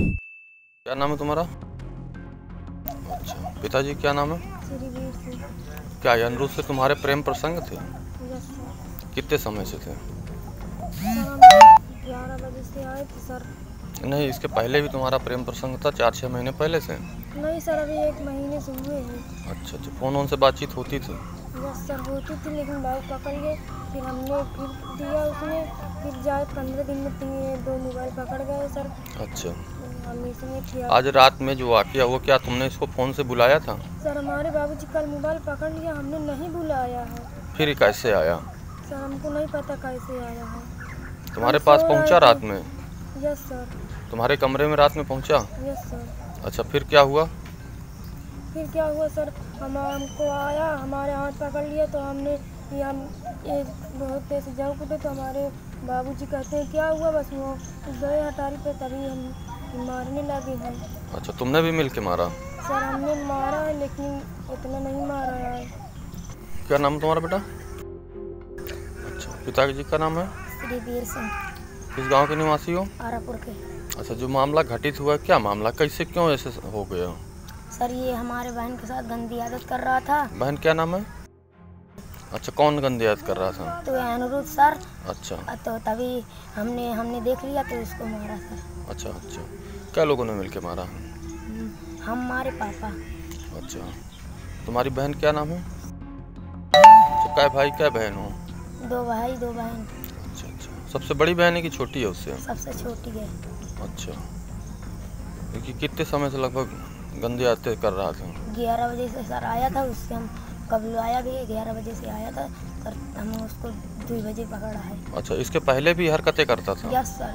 क्या नाम है तुम्हारा? अच्छा पिताजी क्या नाम है? क्या ये अनिरुद्ध से तुम्हारे प्रेम प्रसंग थे? कितने समय से थे? सर हम ग्यारह बजे से आए थे सर। नहीं इसके पहले भी तुम्हारा प्रेम प्रसंग था चार छः महीने पहले से? नहीं सर अभी एक महीने से हुए हैं। अच्छा अच्छा फ़ोन वोन से बातचीत होती थी? यस सर होती थी लेकिन बाइक पकड़ गए फिर हमने फिर दिया उसने। फिर जाए पंद्रह दिन में तीन दो मोबाइल पकड़ गए सर। अच्छा। आज रात में जो वाकया हुआ क्या तुमने इसको फ़ोन से बुलाया था? सर हमारे बाबूजी कल मोबाइल पकड़ लिया हमने नहीं बुलाया है। फिर कैसे आया? सर हमको नहीं पता कैसे आया है। तुम्हारे पास पहुँचा रात में? Yes sir. तुम्हारे कमरे में रात में पहुँचा? Yes sir. अच्छा फिर क्या हुआ? फिर क्या हुआ सर? हम हमको आया हमारे हाथ पकड़ लिया तो हमने हम ये बहुत तेज जाओ कूदे तो हमारे बाबूजी कहते हैं क्या हुआ बस वो? गए हटारी पे तभी हम मारने लगे हैं। अच्छा तुमने भी मिल के मारा? सर हमने मारा है लेकिन इतना नहीं मारा है। क्या नाम तुम्हारा बेटा? अच्छा पिताजी का नाम है? श्रीवीर सिंह। किस गाँव के निवासी हो? आरापुर के। अच्छा जो मामला घटित हुआ क्या मामला? कैसे क्यों ऐसे हो गया? सर ये हमारे बहन के साथ गंदी आदत कर रहा था। बहन क्या नाम है? अच्छा कौन गंदी आदत कर रहा था? तो अनिरुद्ध सर अच्छा। तो तभी हमने हमने देख लिया तो उसको मारा सर अच्छा अच्छा। क्या लोगों ने मिल के मारा हम हमारे पापा। अच्छा। तुम्हारी बहन क्या नाम है? अच्छा क्या भाई क्या बहन हो? दो भाई दो बहन। अच्छा अच्छा। सबसे बड़ी बहन है कि छोटी है उससे? सबसे छोटी है। अच्छा। क्योंकि कितने समय से लगभग गंदे आते कर रहा था। ग्यारह बजे से सर आया था उससे हम कब आया भी ग्यारह बजे से आया था। सर हम उसको दो बजे पकड़ा है। अच्छा इसके पहले भी हरकतें करता था? यस सर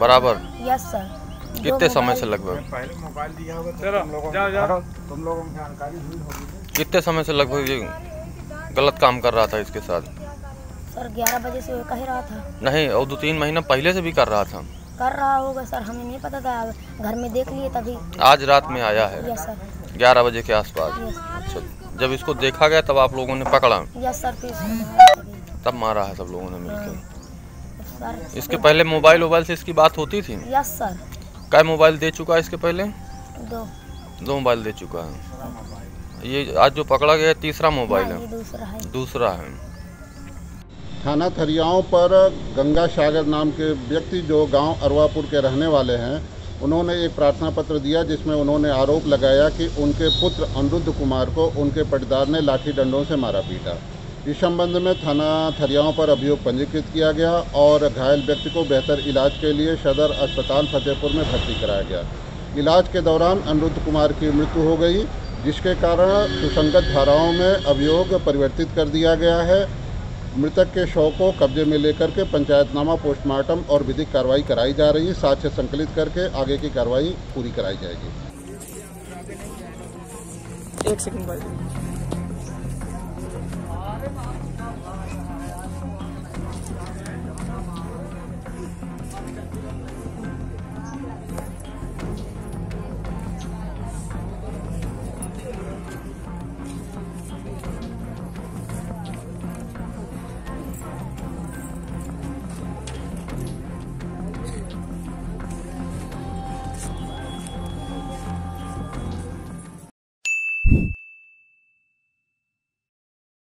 बराबर? यस सर कितने समय से लगभग? पहले मोबाइल दिया होगा तो जाओ जाओ। तुम लोगों को जानकारी हुई होगी। कितने समय से लगभग ये गलत काम कर रहा था इसके साथ? सर ग्यारह बजे से कह रहा था। नहीं और दो तीन महीना पहले से भी कर रहा था। कर रहा होगा सर हमें नहीं पता था। घर में देख लिए तभी। आज रात में आया है। ग्यारह बजे के आसपास। अच्छा। जब इसको देखा गया तब आप लोगों ने पकड़ा। Yes sir. तब मारा है सब लोगों ने मिलकर इसके पहले मोबाइल वोबाइल से इसकी बात होती थी? Yes sir. क्या मोबाइल दे चुका है इसके पहले? दो। दो मोबाइल दे चुका है। ये आज जो पकड़ा गया तीसरा मोबाइल है दूसरा है। दूसरा है। थाना थरियाओं पर गंगा सागर नाम के व्यक्ति जो गाँव अरवापुर के रहने वाले हैं उन्होंने एक प्रार्थना पत्र दिया जिसमें उन्होंने आरोप लगाया कि उनके पुत्र अनिरुद्ध कुमार को उनके पटदार ने लाठी डंडों से मारा पीटा। इस संबंध में थाना थरियाओं पर अभियोग पंजीकृत किया गया और घायल व्यक्ति को बेहतर इलाज के लिए सदर अस्पताल फतेहपुर में भर्ती कराया गया। इलाज के दौरान अनिरुद्ध कुमार की मृत्यु हो गई, जिसके कारण सुसंगत धाराओं में अभियोग परिवर्तित कर दिया गया है। मृतक के शव को कब्जे में लेकर के पंचायतनामा पोस्टमार्टम और विधिक कार्रवाई कराई जा रही है। साक्ष्य संकलित करके आगे की कार्रवाई पूरी कराई जाएगी। एक सेकंड